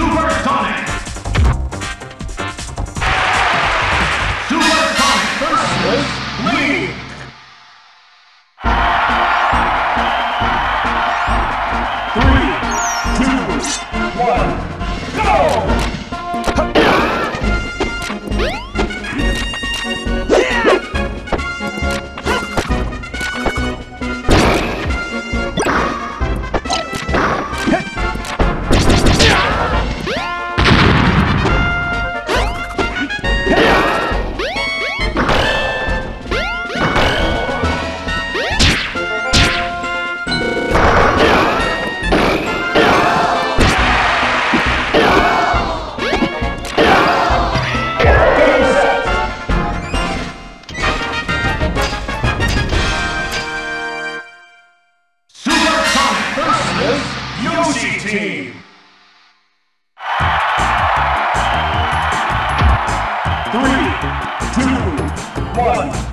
Supersonic! Yoshi Team! Three, two, one,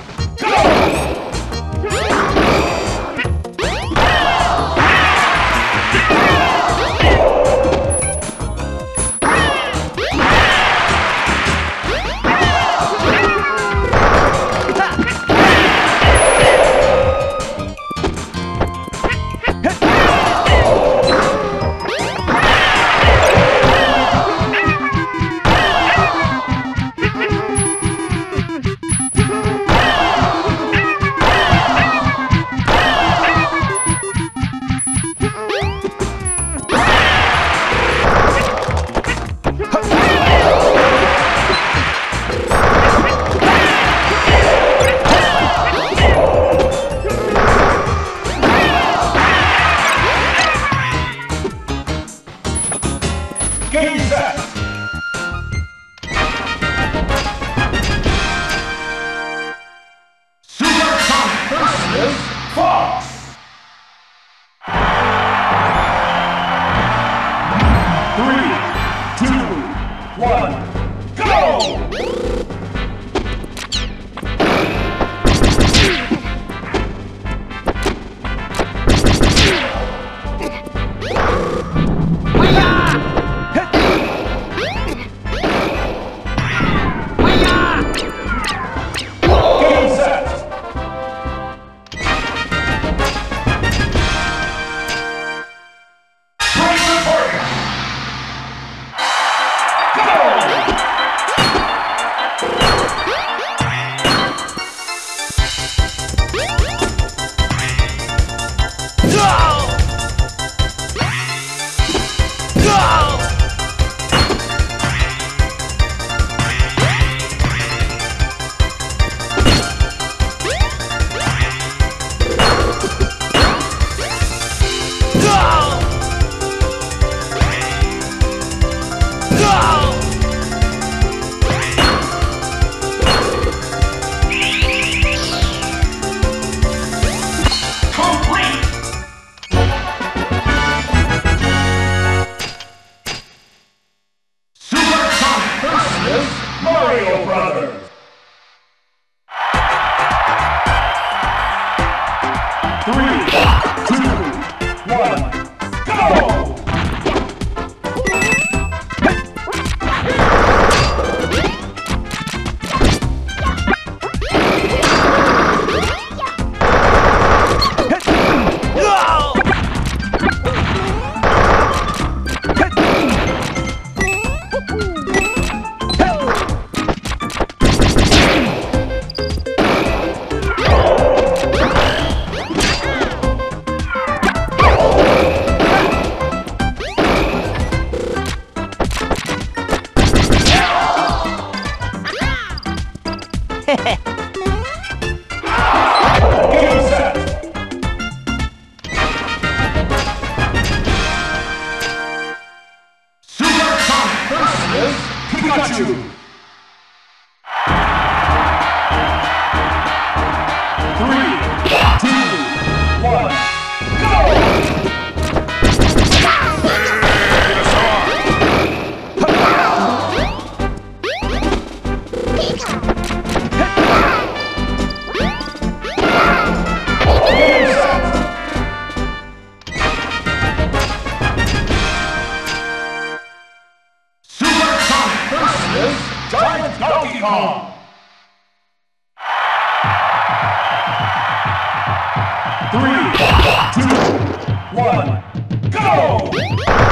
Yeah.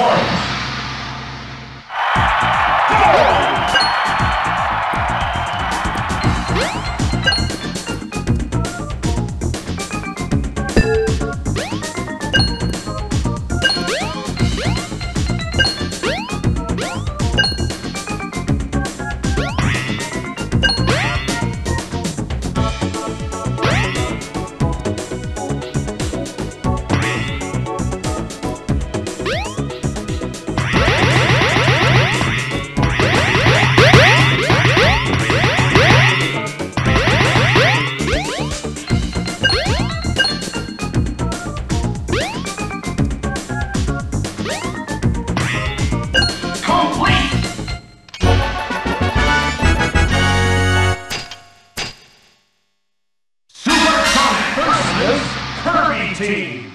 Forward Team.